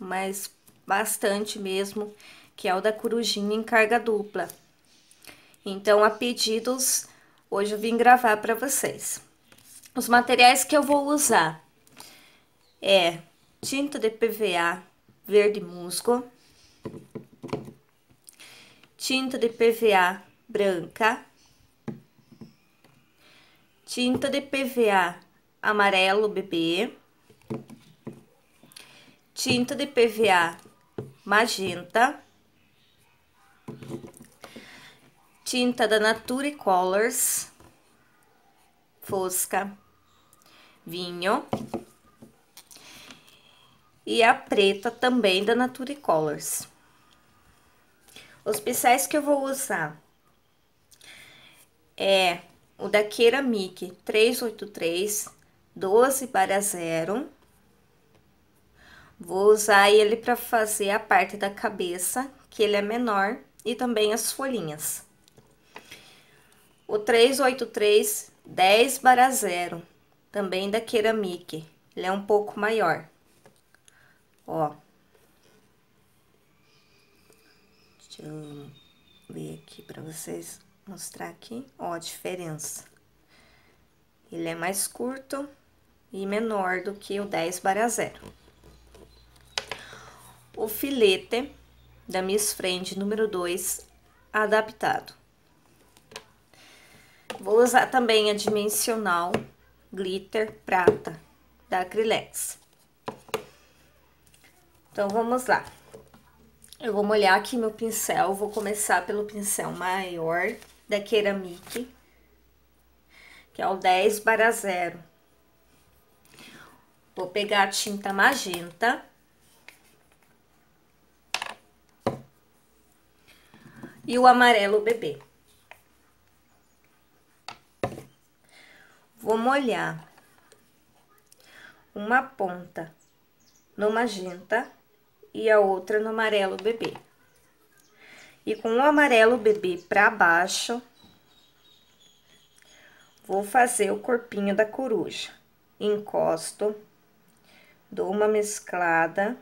mas bastante mesmo, que é o da corujinha em carga dupla. Então, a pedidos, hoje eu vim gravar para vocês. Os materiais que eu vou usar é tinta de PVA verde musgo, tinta de PVA branca, tinta de PVA amarelo bebê, tinta de PVA magenta, tinta da Nature Colors, fosca, vinho, e a preta também da Nature Colors. Os pincéis que eu vou usar é o da Keramic 383 12 para 0. Vou usar ele para fazer a parte da cabeça, que ele é menor, e também as folhinhas. O 383 10 para 0, também da Keramic, ele é um pouco maior. Ó. Deixa eu ver aqui para vocês mostrar aqui, ó, a diferença. Ele é mais curto e menor do que o 10 barra 0. O filete da Miss Friend número 2, adaptado. Vou usar também a dimensional glitter prata da Acrylex. Então, vamos lá. Eu vou molhar aqui meu pincel, vou começar pelo pincel maior da Keramic, que é o 10 barra 0. Vou pegar a tinta magenta. E o amarelo bebê. Vou molhar uma ponta no magenta e a outra no amarelo bebê. E com o amarelo bebê para baixo, vou fazer o corpinho da coruja. Encosto, dou uma mesclada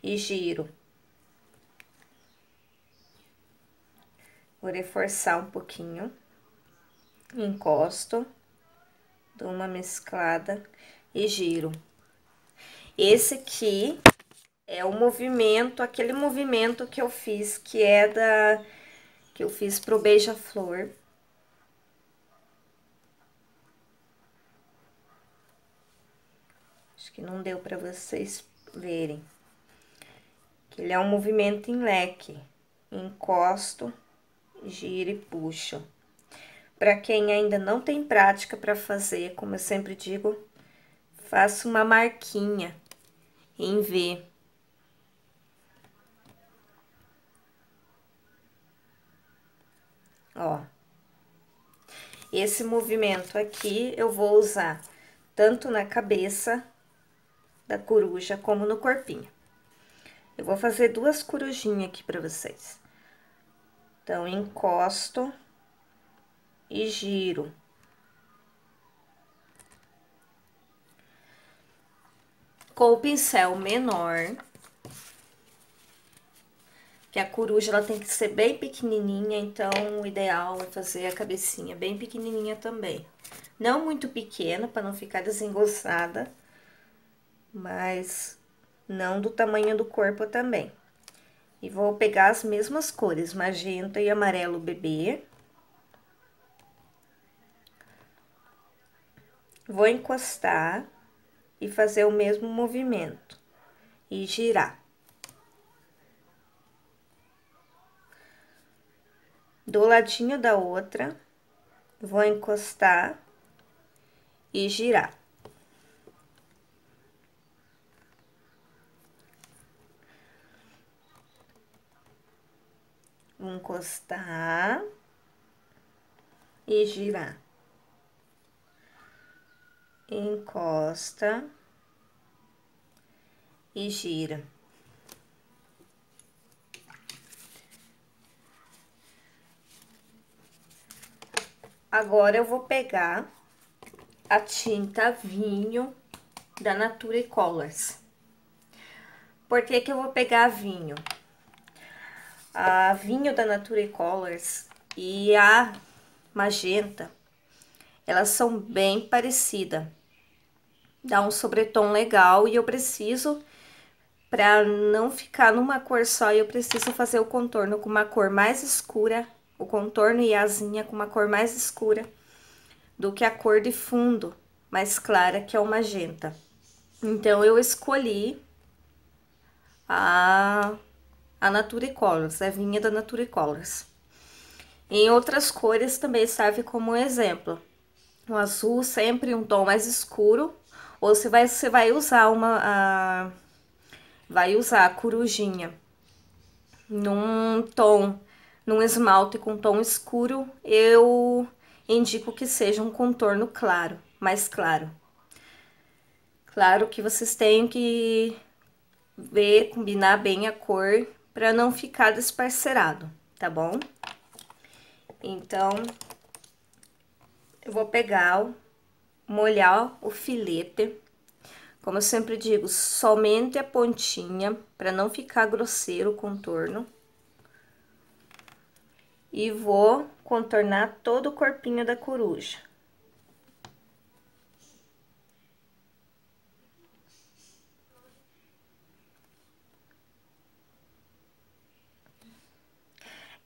e giro. Vou reforçar um pouquinho. Encosto, dou uma mesclada e giro. Esse aqui é o movimento, aquele movimento que eu fiz, que é da... que eu fiz pro beija-flor. Acho que não deu para vocês verem. Que ele é um movimento em leque. Encosto, giro e puxo. Para quem ainda não tem prática para fazer, como eu sempre digo, faça uma marquinha em V. Ó. Esse movimento aqui eu vou usar tanto na cabeça da coruja como no corpinho. Eu vou fazer duas corujinhas aqui para vocês. Então, encosto e giro. com o pincel menor. Que a coruja, ela tem que ser bem pequenininha, então o ideal é fazer a cabecinha bem pequenininha também. Não muito pequena, para não ficar desengonçada, mas não do tamanho do corpo também. E vou pegar as mesmas cores, magenta e amarelo bebê. Vou encostar e fazer o mesmo movimento e girar. Do ladinho da outra, vou encostar e girar. Encostar e girar encosta e gira. Agora, eu vou pegar a tinta vinho da Nature Colors. Por que que eu vou pegar vinho? A vinho da Nature Colors e a magenta, elas são bem parecidas. Dá um sobretom legal e eu preciso, para não ficar numa cor só, eu preciso fazer o contorno com uma cor mais escura, o contorno e a asinha com uma cor mais escura do que a cor de fundo mais clara, que é o magenta. Então, eu escolhi a, a Nature Colors, a vinha da Nature Colors. Em outras cores também serve como exemplo. O azul sempre um tom mais escuro, ou você vai, você vai usar uma... A, vai usar a corujinha num tom, num esmalte com tom escuro, eu indico que seja um contorno claro, mais claro. Claro que vocês têm que ver, combinar bem a cor para não ficar desparcerado, tá bom? Então, eu vou pegar, molhar o filete, como eu sempre digo, somente a pontinha, para não ficar grosseiro o contorno. E vou contornar todo o corpinho da coruja.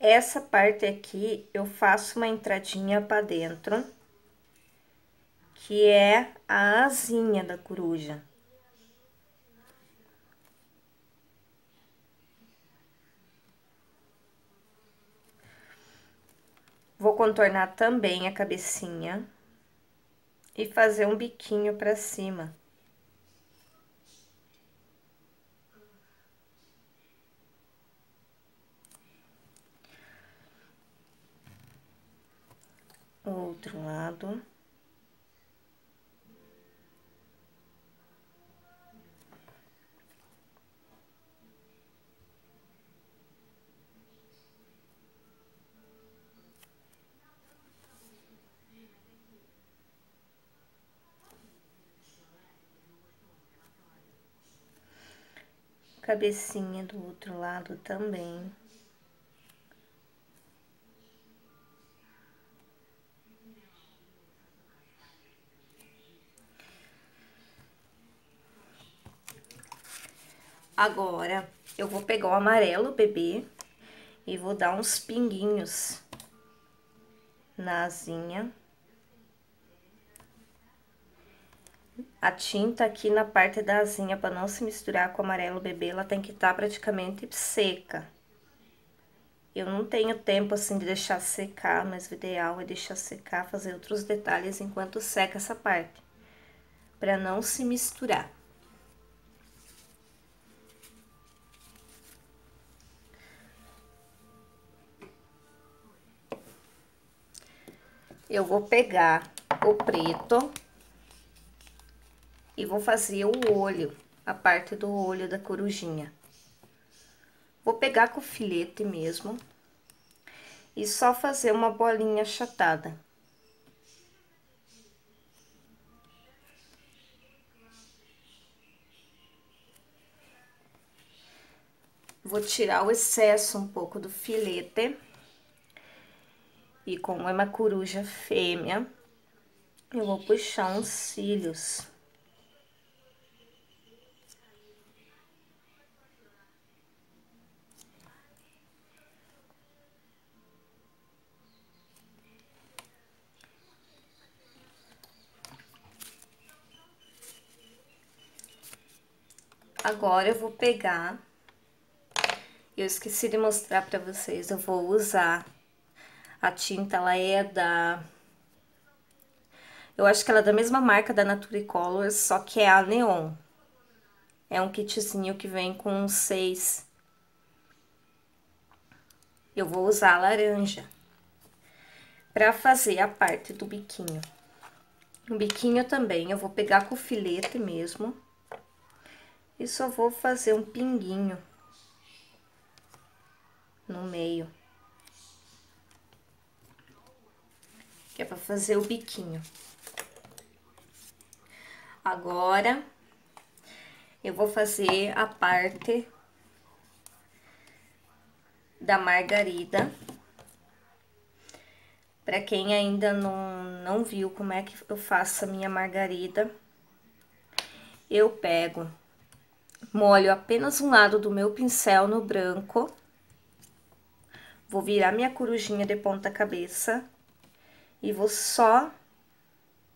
Essa parte aqui, eu faço uma entradinha para dentro, que é a asinha da coruja. Vou contornar também a cabecinha e fazer um biquinho para cima. Outro lado. cabecinha do outro lado também. Agora, eu vou pegar o amarelo bebê e vou dar uns pinguinhos na asinha. A tinta aqui na parte da asinha, para não se misturar com o amarelo bebê, ela tem que estar tá praticamente seca. Eu não tenho tempo assim de deixar secar, mas o ideal é deixar secar, fazer outros detalhes enquanto seca essa parte. Para não se misturar. Eu vou pegar o preto e vou fazer o olho, a parte do olho da corujinha. Vou pegar com o filete mesmo e só fazer uma bolinha achatada. Vou tirar o excesso um pouco do filete. E como é uma coruja fêmea, eu vou puxar uns cílios. Agora, eu vou pegar, eu esqueci de mostrar pra vocês, eu vou usar a tinta, ela é da... Eu acho que ela é da mesma marca da Nature Colors, só que é a Neon. É um kitzinho que vem com seis. Eu vou usar a laranja pra fazer a parte do biquinho. O biquinho também eu vou pegar com o filete mesmo e só vou fazer um pinguinho no meio. Que é para fazer o biquinho. Agora, eu vou fazer a parte da margarida. Para quem ainda não, não viu como é que eu faço a minha margarida, eu pego, molho apenas um lado do meu pincel no branco, vou virar minha corujinha de ponta cabeça e vou só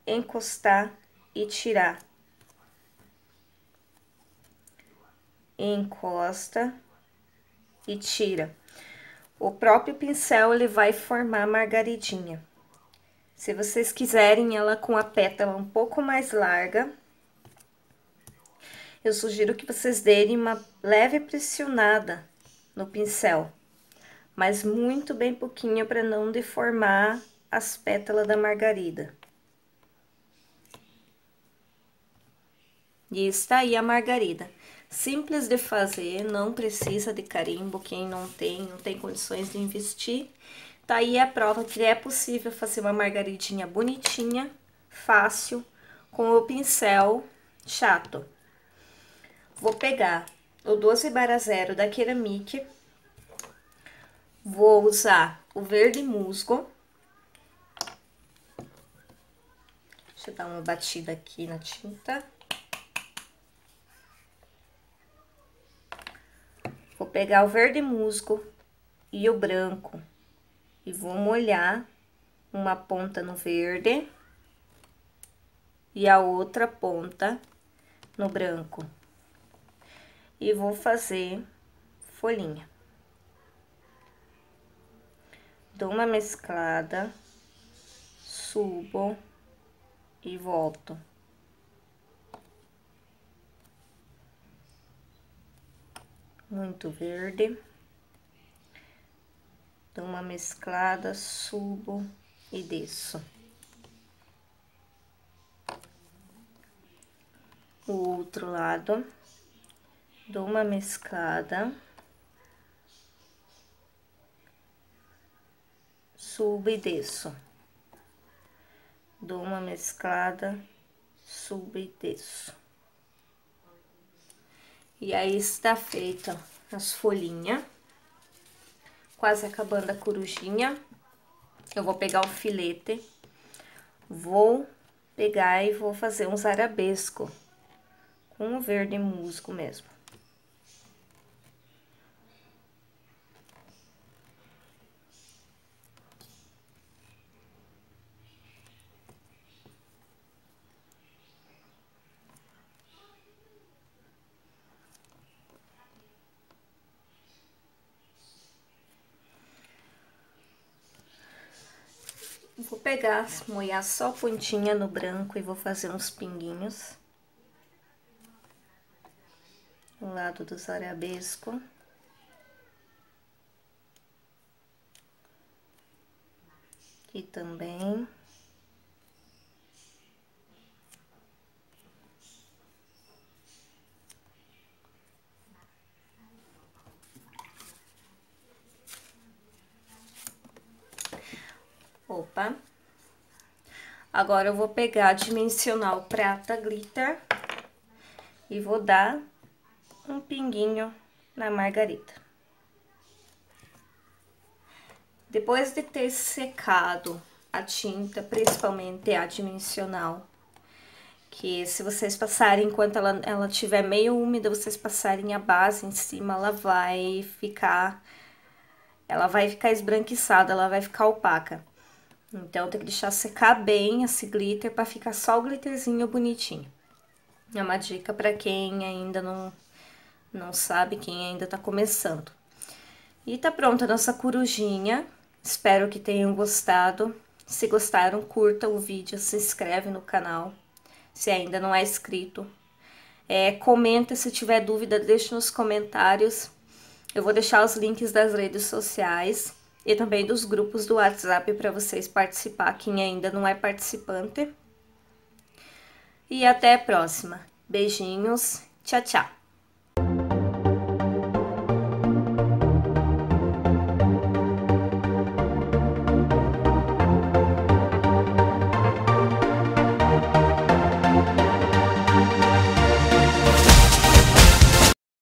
encostar e tirar. Encosta e tira. O próprio pincel, ele vai formar a margaridinha. Se vocês quiserem ela com a pétala um pouco mais larga, eu sugiro que vocês derem uma leve pressionada no pincel, mas muito bem pouquinho para não deformar as pétalas da margarida. E está aí a margarida. Simples de fazer, não precisa de carimbo, quem não tem, não tem condições de investir. Tá aí a prova que é possível fazer uma margaridinha bonitinha, fácil, com o pincel chato. Vou pegar o 12 barra zero da Keramic, vou usar o verde musgo. Deixa eu dar uma batida aqui na tinta. Vou pegar o verde musgo e o branco e vou molhar uma ponta no verde e a outra ponta no branco. E vou fazer folhinha. Dou uma mesclada, subo e volto. muito verde. Dou uma mesclada, subo e desço. O outro lado, dou uma mesclada. Subo e desço. Dou uma mesclada, subo e desço. E aí está feita as folhinhas. Quase acabando a corujinha. Eu vou pegar o filete. Vou pegar e vou fazer uns arabesco. Com o verde musgo mesmo. Vou pegar, molhar só a pontinha no branco e vou fazer uns pinguinhos. Do lado dos arabesco. Aqui também. Opa. Agora, eu vou pegar dimensional prata glitter e vou dar um pinguinho na margarida. Depois de ter secado a tinta, principalmente a dimensional, que se vocês passarem, enquanto ela, ela tiver meio úmida, vocês passarem a base em cima, ela vai ficar, ela vai ficar esbranquiçada, ela vai ficar opaca. Então, tem que deixar secar bem esse glitter para ficar só o glitterzinho bonitinho. É uma dica para quem ainda não, não sabe, quem ainda tá começando. E tá pronta a nossa corujinha. Espero que tenham gostado. Se gostaram, curta o vídeo, se inscreve no canal, se ainda não é inscrito. É, comenta se tiver dúvida, deixe nos comentários. Eu vou deixar os links das redes sociais e também dos grupos do WhatsApp para vocês participar, quem ainda não é participante. E até a próxima. Beijinhos. Tchau, tchau.